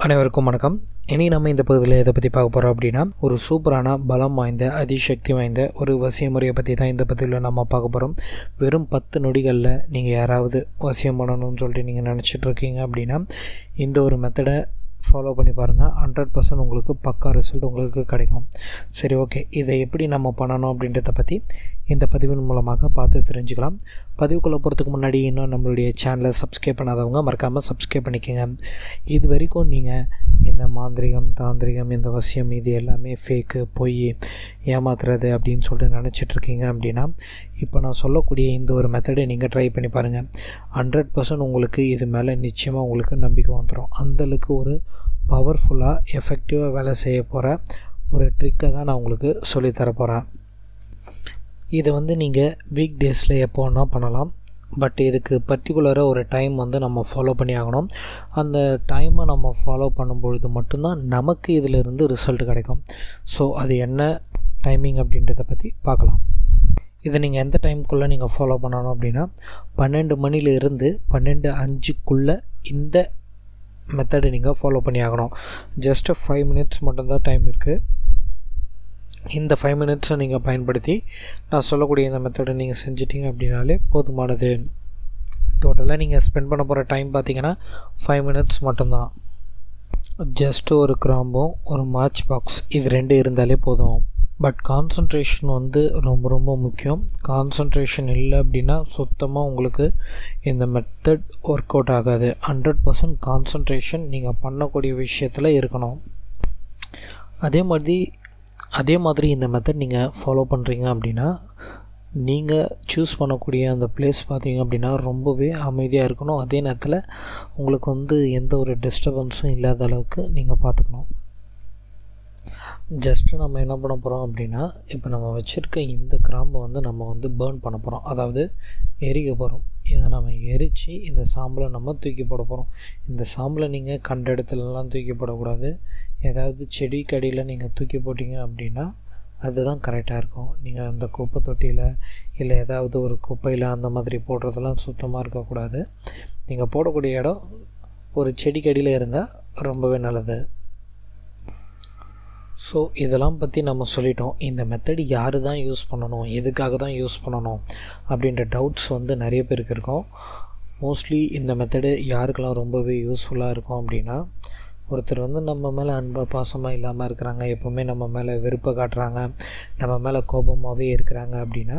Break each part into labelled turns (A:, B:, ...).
A: அனைவருக்கும் வணக்கம். இனி நம்ம இந்த பகுதியில் எதை பற்றி பார்க்க போகிறோம் அப்படின்னா ஒரு சூப்பரான பலம் வாய்ந்த அதிசக்தி வாய்ந்த ஒரு வசிய முறையை பற்றி தான் இந்த பகுதியில் நம்ம பார்க்க போகிறோம் வெறும் பத்து நொடிகளில் நீங்கள் யாராவது வசியம் பண்ணணும்னு சொல்லிட்டு நீங்கள் நினச்சிட்டு இருக்கீங்க அப்படின்னா இந்த ஒரு மெத்தடை ஃபாலோ பண்ணி பாருங்கள் ஹண்ட்ரட் பர்சன்ட் உங்களுக்கு பக்கா ரிசல்ட் உங்களுக்கு கிடைக்கும். சரி ஓகே இதை எப்படி நம்ம பண்ணணும் அப்படின்றத பற்றி இந்த பதிவின் மூலமாக பார்த்து தெரிஞ்சுக்கலாம். பதிவுக்குள்ளே போகிறதுக்கு முன்னாடி இன்னும் நம்மளுடைய சேனலை சப்ஸ்கிரைப் பண்ணாதவங்க மறக்காமல் சப்ஸ்கிரைப் பண்ணிக்கோங்க. இது வரைக்கும் நீங்கள் இந்த மாந்திரிகம் தாந்திரிகம் இந்த வசியம் இது எல்லாமே ஃபேக்கு பொய் ஏமாத்துறது அப்படின்னு சொல்லிட்டு நினச்சிட்ருக்கீங்க அப்படின்னா இப்போ நான் சொல்லக்கூடிய இந்த ஒரு மெத்தடை நீங்கள் ட்ரை பண்ணி பாருங்கள் ஹண்ட்ரட் பர்சன்ட் உங்களுக்கு இது மேலே நிச்சயமாக உங்களுக்கு நம்பிக்கை வந்துடும் அந்தளவுக்கு ஒரு பவர்ஃபுல்லாக எஃபெக்டிவாக வேலை செய்ய போகிற ஒரு ட்ரிக்கை தான் நான் உங்களுக்கு சொல்லித்தர போகிறேன் இதை வந்து நீங்கள் வீக் டேஸில் எப்போ வேணால் பண்ணலாம். பட் இதுக்கு பர்டிகுலராக ஒரு டைம் வந்து நம்ம ஃபாலோ பண்ணி ஆகணும். அந்த டைமை நம்ம ஃபாலோ பண்ணும்பொழுது மட்டும்தான் நமக்கு இதிலிருந்து ரிசல்ட் கிடைக்கும். ஸோ அது என்ன டைமிங் அப்படின்றத பற்றி பார்க்கலாம். இதை நீங்கள் எந்த டைமுக்குள்ளே நீங்கள் ஃபாலோ பண்ணணும் அப்படின்னா பன்னெண்டு மணிலிருந்து பன்னெண்டு அஞ்சுக்குள்ளே இந்த மெத்தடை நீங்கள் ஃபாலோ பண்ணி ஆகணும். ஜஸ்ட்டு ஃபைவ் மினிட்ஸ் மட்டும்தான் டைம் இருக்குது இந்த ஃபைவ் மினிட்ஸை நீங்கள் பயன்படுத்தி நான் சொல்லக்கூடிய இந்த மெத்தடை நீங்கள் செஞ்சிட்டிங்க அப்படின்னாலே போதுமானது. டோட்டலாக நீங்கள் ஸ்பெண்ட் பண்ண போகிற டைம் பார்த்தீங்கன்னா ஃபைவ் மினிட்ஸ் மட்டும்தான். ஜஸ்ட்டு ஒரு கிராம்பும் ஒரு மார்ச் பாக்ஸ் இது ரெண்டு இருந்தாலே போதும். பட் கான்சன்ட்ரேஷன் வந்து ரொம்ப ரொம்ப முக்கியம். கான்சன்ட்ரேஷன் இல்லை அப்படின்னா சுத்தமாக உங்களுக்கு இந்த மெத்தட் ஒர்க் அவுட் ஆகாது. ஹண்ட்ரட் பர்சன்ட் கான்சன்ட்ரேஷன் நீங்கள் பண்ணக்கூடிய விஷயத்தில் இருக்கணும். அதே மாதிரி அதே மாதிரி இந்த மெத்தட் நீங்கள் ஃபாலோ பண்ணுறீங்க அப்படின்னா நீங்கள் சூஸ் பண்ணக்கூடிய அந்த பிளேஸ் பார்த்தீங்க அப்படின்னா ரொம்பவே அமைதியாக இருக்கணும். அதே நேரத்தில் உங்களுக்கு வந்து எந்த ஒரு டிஸ்டர்பன்ஸும் இல்லாத அளவுக்கு நீங்கள் பார்த்துக்கணும். ஜஸ்ட்டு நம்ம என்ன பண்ண போகிறோம் அப்படின்னா இப்போ நம்ம வச்சுருக்க இந்த கிராம்பை வந்து நம்ம வந்து பேர்ன் பண்ண போகிறோம் அதாவது எரிக்க போகிறோம் இதை நம்ம எரித்து இந்த சாம்பலை நம்ம தூக்கி போட போகிறோம் இந்த சாம்பலை நீங்கள் கண்ட இடத்துலலாம் தூக்கி போடக்கூடாது. ஏதாவது செடி கடியில் நீங்கள் தூக்கி போட்டிங்க அப்படின்னா அதுதான் கரெக்டாக இருக்கும். நீங்கள் அந்த குப்பை தொட்டியில் இல்லை ஏதாவது ஒரு குப்பையில் அந்த மாதிரி போடுறதெல்லாம் சுத்தமாக இருக்கக்கூடாது. நீங்கள் போடக்கூடிய இடம் ஒரு செடி கடியில் இருந்தால் ரொம்பவே நல்லது. ஸோ இதெல்லாம் பற்றி நம்ம சொல்லிட்டோம். இந்த மெத்தட் யார் தான் யூஸ் பண்ணணும்? எதுக்காக தான் யூஸ் பண்ணணும்? அப்படின்ற டவுட்ஸ் வந்து நிறைய பேருக்கு இருக்கும். மோஸ்ட்லி இந்த மெத்தடு யாருக்கெல்லாம் ரொம்பவே யூஸ்ஃபுல்லாக இருக்கும் அப்படின்னா ஒருத்தர் வந்து நம்ம மேலே அன்பாக பாசமாக இல்லாமல் இருக்கிறாங்க எப்போவுமே நம்ம மேலே வெறுப்பை காட்டுறாங்க நம்ம மேலே கோபமாகவே இருக்கிறாங்க அப்படின்னா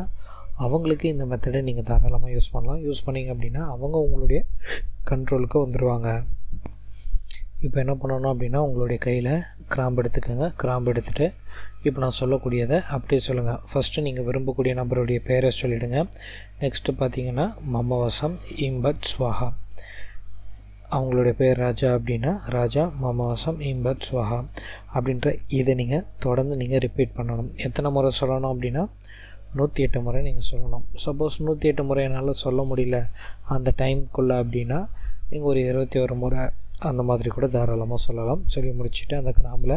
A: அவங்களுக்கு இந்த மெத்தடை நீங்கள் தாராளமாக யூஸ் பண்ணலாம். யூஸ் பண்ணிங்க அப்படின்னா அவங்க உங்களுடைய கண்ட்ரோலுக்கு வந்துடுவாங்க இப்போ என்ன பண்ணணும் அப்படின்னா உங்களுடைய கையில் கிராம்பு எடுத்துக்கோங்க. கிராம்பு எடுத்துகிட்டு இப்போ நான் சொல்லக்கூடியதை அப்படியே சொல்லுங்கள் ஃபஸ்ட்டு நீங்கள் விரும்பக்கூடிய நபருடைய பெயரை சொல்லிவிடுங்க நெக்ஸ்ட்டு பார்த்தீங்கன்னா மமவசம் இம்பத் ஸ்வாஹா. அவங்களுடைய பேர் ராஜா அப்படின்னா ராஜா மமவசம் இம்பத் ஸ்வாஹா அப்படின்ற இதை நீங்கள் தொடர்ந்து நீங்கள் ரிப்பீட் பண்ணணும். எத்தனை முறை சொல்லணும் அப்படின்னா நூற்றி எட்டு முறை நீங்கள் சொல்லணும். சப்போஸ் நூற்றி எட்டு முறை என்னால் சொல்ல முடியல. அந்த டைம்குள்ளே அப்படின்னா நீங்கள் ஒரு இருபத்தி ஒரு முறை அந்த மாதிரி கூட தாராளமாக சொல்லலாம். சொல்லி முடிச்சுட்டு அந்த கிராம்பில்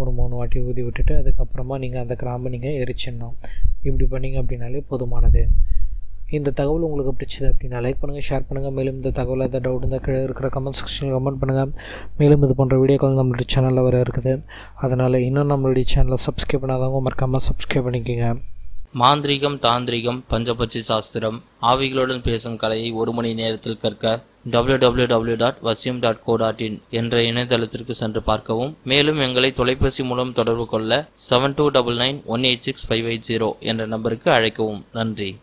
A: ஒரு மூணு வாட்டி ஊதி விட்டுட்டு அதுக்கப்புறமா நீங்கள் அந்த கிராம்பை நீங்கள் எரிச்சிடணும். இப்படி பண்ணிங்க அப்படின்னாலே போதுமானது. இந்த தகவல் உங்களுக்கு பிடிச்சது அப்படின்னா லைக் பண்ணுங்கள் ஷேர் பண்ணுங்கள் மேலும் இந்த தகவல் எதாவது டவுட் இருந்தால் கீழே இருக்கிற கமெண்ட் செக்ஷனில் கமெண்ட் பண்ணுங்கள் மேலும் இது போன்ற வீடியோக்கள் நம்மளுடைய சேனலில் வர இருக்குது. அதனால் இன்னும் நம்மளுடைய சேனலை சப்ஸ்கிரைப் பண்ணாதவங்க மறக்காமல் சப்ஸ்கிரைப் பண்ணிக்கோங்க.
B: மாந்திரிகம் தாந்திரிகம் பஞ்சபட்சி சாஸ்திரம் ஆவிகளுடன் பேசும் கலையை ஒரு மணி நேரத்தில் கற்க W dot Vasiyam dot co dot in என்ற இணையதளத்திற்கு சென்று பார்க்கவும். மேலும் எங்களை தொலைபேசி மூலம் தொடர்பு கொள்ள seven two double nine one eight six five eight zero என்ற நம்பருக்கு அழைக்கவும். நன்றி.